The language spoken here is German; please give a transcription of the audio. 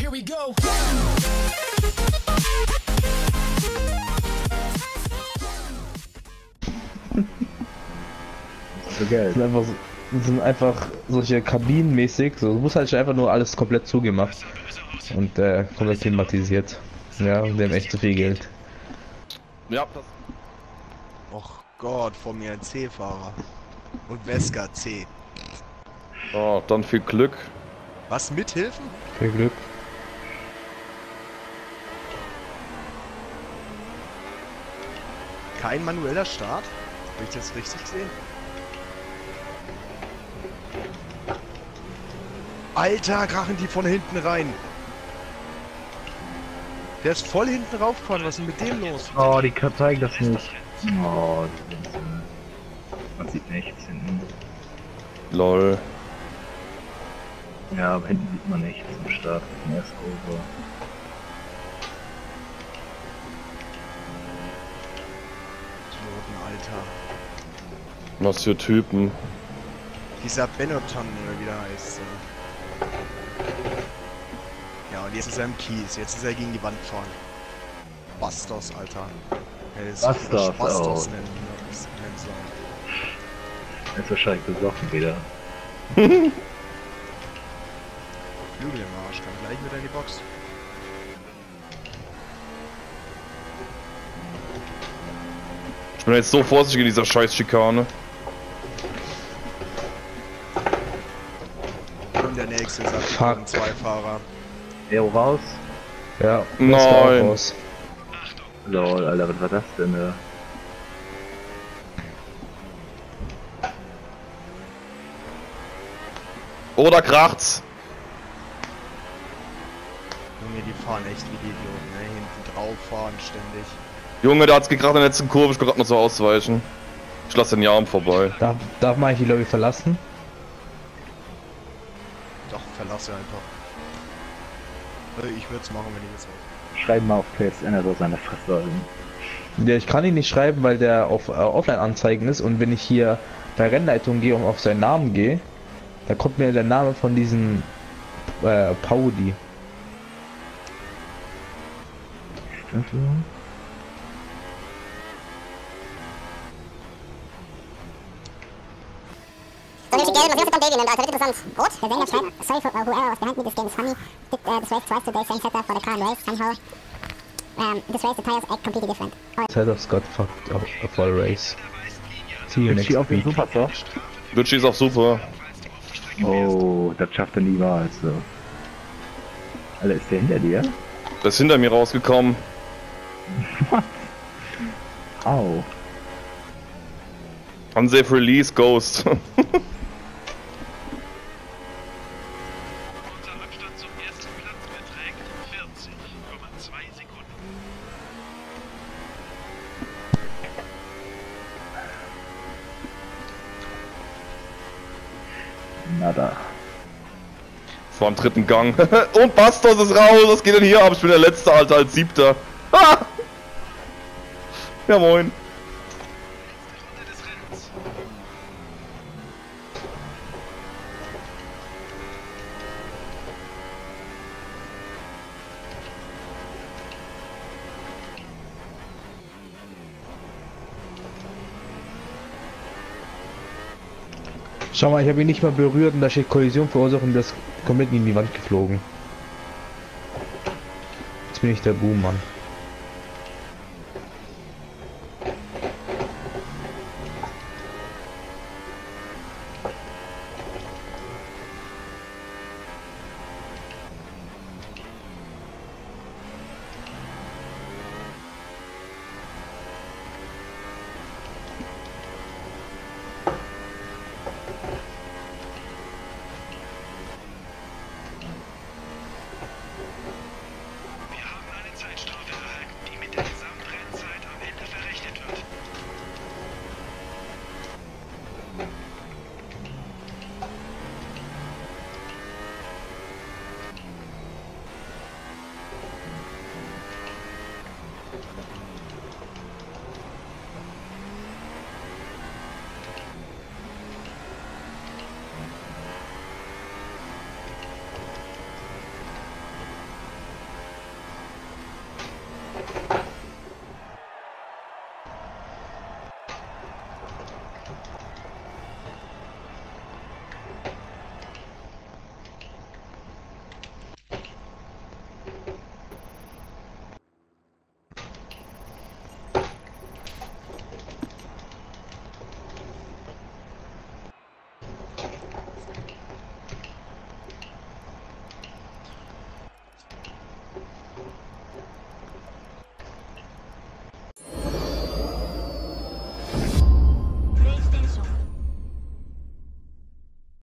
Here we go. So geil. Das sind einfach, so, das sind einfach solche Kabinenmäßig. So, du musst halt einfach nur alles komplett zugemacht und äh, komplett klimatisiert. Ja, und haben echt zu viel Geld. Ja, Och Gott, vor mir ein C-Fahrer. Und Wesker C. oh, dann viel Glück. Was, mithilfen? Viel Glück. Kein manueller Start? Habe ich das richtig gesehen? Alter, krachen die von hinten rein. Der ist voll hinten raufgefahren. Was ist denn mit dem los? Oh, die zeigen das nicht. Oh, man sieht nichts hinten. Lol. Ja, aber hinten sieht man nichts zum Start vom ersten Over. Alter. Was für Typen. Dieser Benetton, oder wie der heißt. äh. Ja, und jetzt ist er im Kies. Jetzt ist er gegen die Wand gefahren. Bastos, Alter. Ja, Bastos, Bastos oh. nennen, nennen sollen. Er ist wahrscheinlich besoffen wieder. Flügel im Arsch, kann gleich wieder in die Box. Ich bin jetzt so vorsichtig in dieser scheiß Schikane. Und der nächste sagt, Fuck. Zwei Fahrer. Ero raus. Ja, Nein. raus. Lol, Alter, was war das denn? Äh? Oder kracht's? Junge, die fahren echt wie die Idioten, ne? Hinten drauf fahren ständig. Junge, da hat's gekracht in der letzten Kurve. Ich konnte grad noch so ausweichen. Ich lasse den Arm vorbei. Darf, darf man eigentlich die Lobby verlassen? Doch, verlasse einfach. Äh, Ich würde es machen, wenn ich jetzt auf. Schreib mal auf PSN, er soll seine Fresse. Ja, ich kann ihn nicht schreiben, weil der auf äh, Offline-Anzeigen ist und wenn ich hier bei Rennleitung gehe und auf seinen Namen gehe, da kommt mir der Name von diesem äh, Paudi. Ist das nimmst du Geld, was ist das Baby nimmt, Alter, wird interessant. Rot? Der Daniel schreibt, sorry for uh, whoever was behind me, this game is funny. Did uh, this race twice today, same setup for the car and race, somehow. Um, this race, the tires act completely different. Oh, Set Scott fucked up a full race. See you next auf den week. Supersoft. Lutschi ist auch super. Oh, das schafft er niemals so. Alter, ist der hinter dir? Der ist hinter mir rausgekommen. Au. Unsafe Release Ghost. Nada. Vor dem dritten Gang. Und Bastos ist raus. Was geht denn hier ab? Ich bin der letzte Alter als siebter. Ja moin. Schau mal, ich habe ihn nicht mal berührt und da steht Kollision verursacht und das komplett in die Wand geflogen. Jetzt bin ich der Boom, Mann.